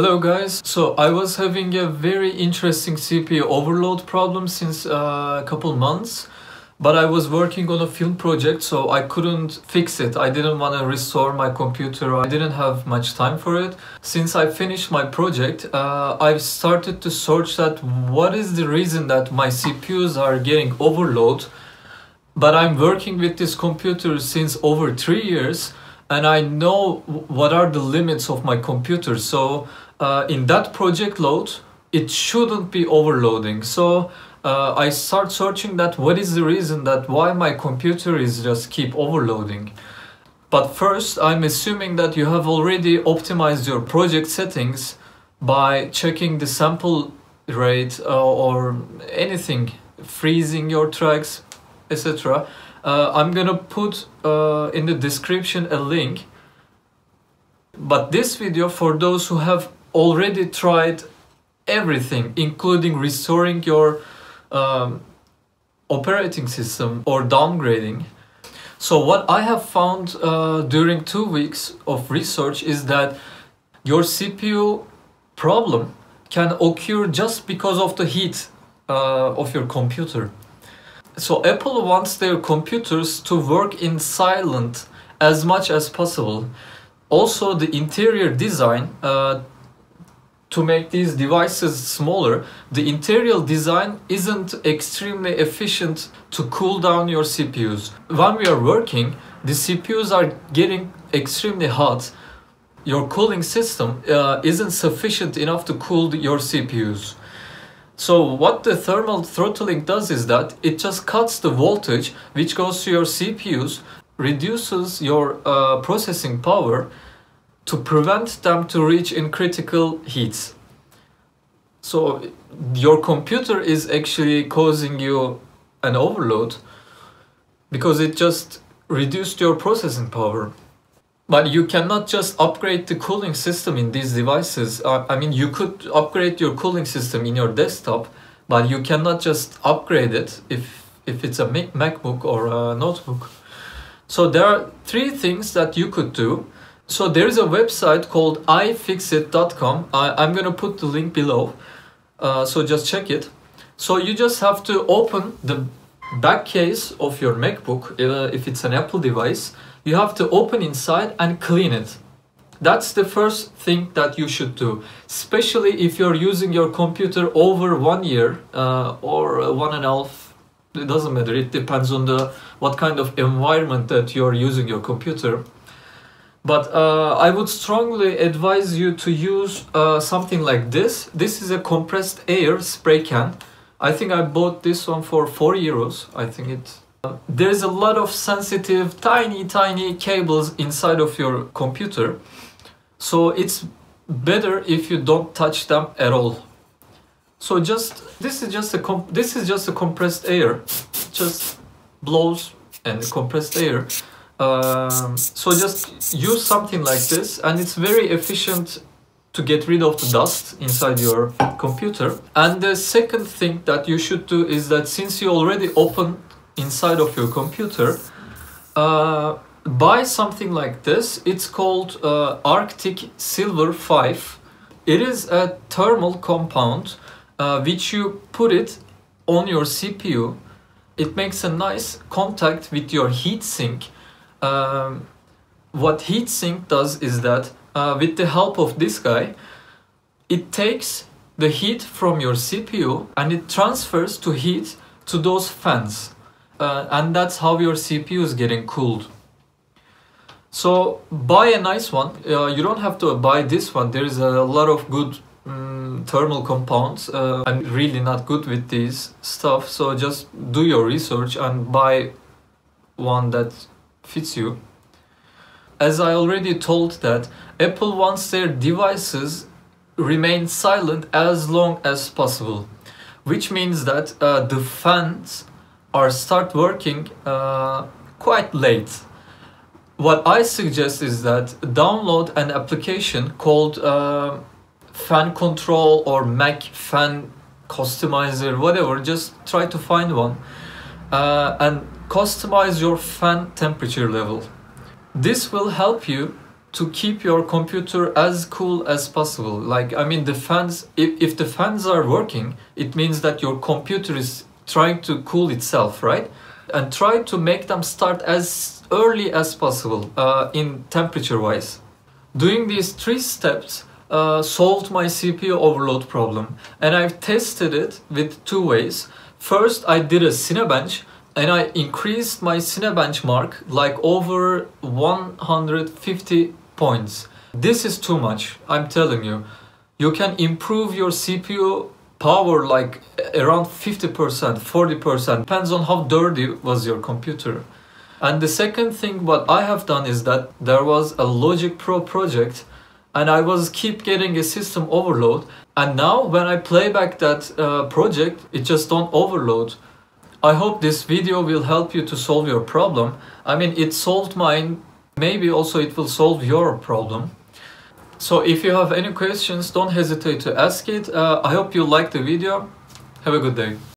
Hello guys, so I was having a very interesting CPU overload problem since uh, a couple months but I was working on a film project so I couldn't fix it. I didn't want to restore my computer. I didn't have much time for it. Since I finished my project, uh, I've started to search that what is the reason that my CPUs are getting overload. But I'm working with this computer since over three years and I know what are the limits of my computer. So uh, in that project load, it shouldn't be overloading. So uh, I start searching that what is the reason that why my computer is just keep overloading. But first, I'm assuming that you have already optimized your project settings by checking the sample rate uh, or anything, freezing your tracks, etc. Uh, I'm gonna put uh, in the description a link. But this video for those who have already tried everything, including restoring your um, operating system or downgrading. So what I have found uh, during two weeks of research is that your CPU problem can occur just because of the heat uh, of your computer. So Apple wants their computers to work in silent as much as possible. Also the interior design uh, to make these devices smaller, the interior design isn't extremely efficient to cool down your CPUs. When we are working, the CPUs are getting extremely hot. Your cooling system uh, isn't sufficient enough to cool your CPUs. So what the thermal throttling does is that it just cuts the voltage which goes to your CPUs, reduces your uh, processing power to prevent them to reach in critical heats. So your computer is actually causing you an overload because it just reduced your processing power. But you cannot just upgrade the cooling system in these devices. Uh, I mean, you could upgrade your cooling system in your desktop, but you cannot just upgrade it if, if it's a MacBook or a notebook. So there are three things that you could do. So there is a website called ifixit.com. I, I'm gonna put the link below. Uh, so just check it. So you just have to open the back case of your MacBook, uh, if it's an Apple device, you have to open inside and clean it. That's the first thing that you should do, especially if you're using your computer over one year uh, or one and a half. It doesn't matter. It depends on the what kind of environment that you're using your computer. But uh, I would strongly advise you to use uh, something like this. This is a compressed air spray can. I think I bought this one for 4 euros. I think it there's a lot of sensitive tiny tiny cables inside of your computer. So it's better if you don't touch them at all. So just this is just a this is just a compressed air. Just blows and compressed air. Um, so just use something like this and it's very efficient to get rid of the dust inside your computer. And the second thing that you should do is that since you already opened inside of your computer, uh, buy something like this. It's called uh, Arctic Silver 5. It is a thermal compound uh, which you put it on your CPU. It makes a nice contact with your heatsink. Um, what heatsink does is that uh, with the help of this guy, it takes the heat from your CPU and it transfers to heat to those fans uh, and that's how your CPU is getting cooled. So buy a nice one. Uh, you don't have to buy this one. There is a lot of good um, thermal compounds. Uh, I'm really not good with these stuff. So just do your research and buy one that fits you. As I already told that Apple wants their devices remain silent as long as possible. Which means that uh, the fans or start working uh, quite late. What I suggest is that download an application called uh, Fan Control or Mac Fan Customizer, whatever. Just try to find one uh, and customize your fan temperature level. This will help you to keep your computer as cool as possible. Like, I mean, the fans, if, if the fans are working, it means that your computer is trying to cool itself, right? And try to make them start as early as possible uh, in temperature wise. Doing these three steps uh, solved my CPU overload problem and I've tested it with two ways. First, I did a Cinebench and I increased my Cinebench mark like over 150 points. This is too much, I'm telling you. You can improve your CPU power like around 50%, 40%, depends on how dirty was your computer. And the second thing what I have done is that there was a Logic Pro project and I was keep getting a system overload and now when I play back that uh, project it just don't overload I hope this video will help you to solve your problem. I mean, it solved mine. Maybe also it will solve your problem. So if you have any questions, don't hesitate to ask it. Uh, I hope you liked the video. Have a good day.